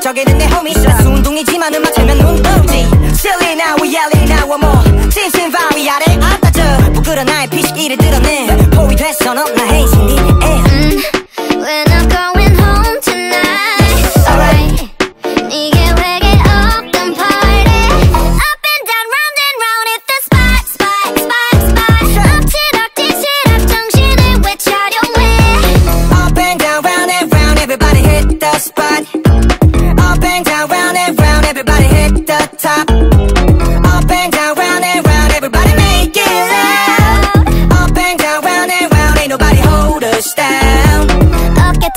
저기는 내 homie. 순둥이지만 음악 틀면 눈동지. Silly now, we yelling now, one more. 찐찐바위 아래 앉아줘. 부끄러 나의 피식기를 드러내. 포위 됐어, 넌나 헤이신 니 애. Mm, we're not going home tonight. Alright. 네 계획에 없던 party. Up and down, round and round at the spot, spot, spot, spot. 엎치락 뒤치락 정신을 왜 차려해? Up and down, round and round, everybody hit the spot.